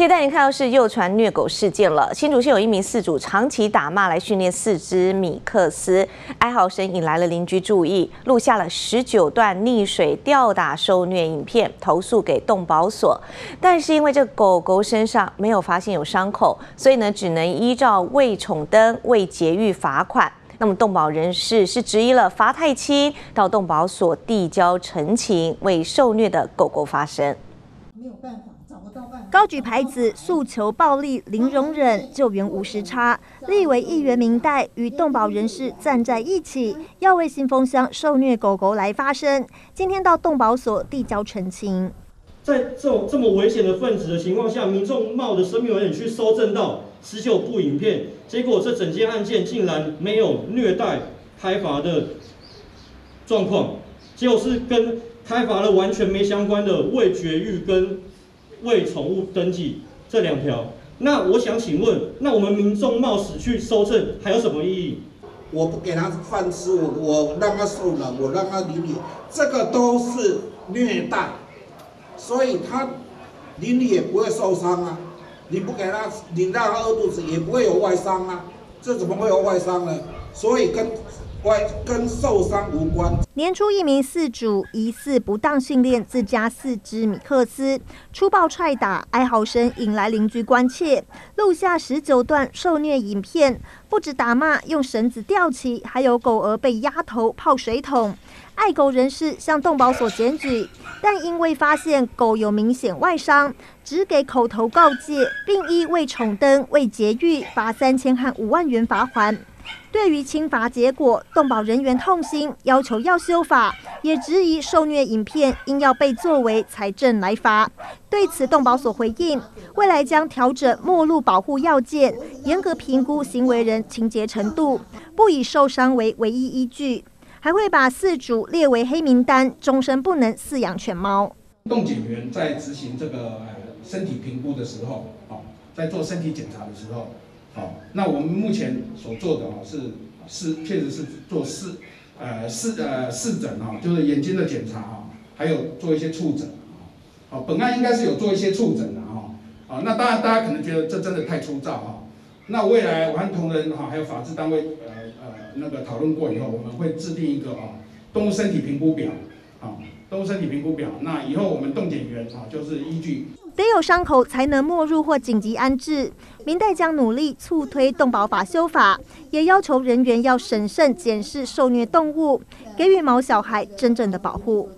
接带您看到是幼传虐狗事件了。新竹县有一名饲主长期打骂来训练四只米克斯，哀嚎声引来了邻居注意，录下了十九段溺水吊打受虐影片，投诉给动保所。但是因为这狗狗身上没有发现有伤口，所以呢只能依照未宠登、未节育罚款。那么动保人士是质疑了罚太轻，到动保所递交陈情，为受虐的狗狗发声。没有办法。高举牌子诉求暴力零容忍，救援无时差。立委议员明代与动保人士站在一起，要为新丰乡受虐狗狗来发声。今天到动保所递交澄清。在这种这么危险的分子的情况下，民众冒着生命危险去搜证到十九部影片，结果这整件案件竟然没有虐待开罚的状况，结果是跟开罚的完全没相关的未绝育跟。为宠物登记这两条，那我想请问，那我们民众冒死去收证还有什么意义？我不给他饭吃，我我让他受冷，我让他淋雨，这个都是虐待，所以他淋雨也不会受伤啊。你不给他淋到他饿肚子，也不会有外伤啊。这怎么会有外伤呢？所以跟。外跟受伤无关。年初，一名饲主疑似不当训练自家四只米克斯，粗暴踹打，哀嚎声引来邻居关切，录下十九段受虐影片，不止打骂，用绳子吊起，还有狗儿被压头泡水桶。爱狗人士向动保所检举，但因为发现狗有明显外伤，只给口头告诫，并依未宠登、未节育，罚三千和五万元罚款。对于轻罚结果，动保人员痛心，要求要修法，也质疑受虐影片应要被作为财政来罚。对此，动保所回应，未来将调整末路保护要件，严格评估行为人情节程度，不以受伤为唯一依据，还会把饲主列为黑名单，终身不能饲养犬猫。动检员在执行这个身体评估的时候，在做身体检查的时候。好，那我们目前所做的哈是是确实是做视呃视呃视诊哈，就是眼睛的检查哈，还有做一些触诊啊。好，本案应该是有做一些触诊的哈。好，那当然大家可能觉得这真的太粗糙哈。那未来我和同仁哈还有法制单位呃呃那个讨论过以后，我们会制定一个啊动物身体评估表啊动物身体评估表。那以后我们动检员啊就是依据。得有伤口才能没入或紧急安置。明代将努力促推动保法修法，也要求人员要审慎检视受虐动物，给予毛小孩真正的保护。